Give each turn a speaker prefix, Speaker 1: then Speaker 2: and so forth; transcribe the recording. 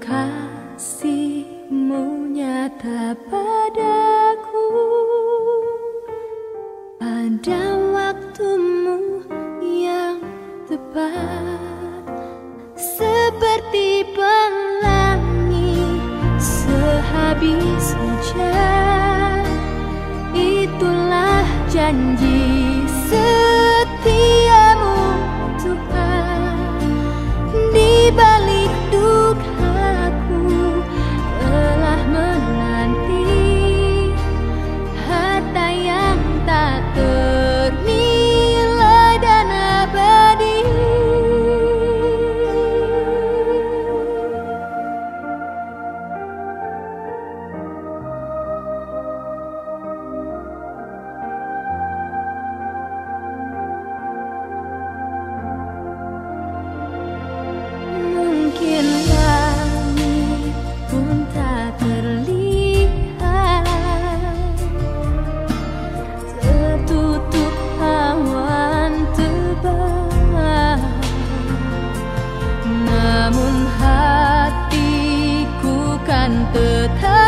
Speaker 1: Kasihmu nyata padaku. Pada waktumu yang tepat. Seperti pelangi sehabis hujan. Itulah janji setiamu Tuhan. Di balik 他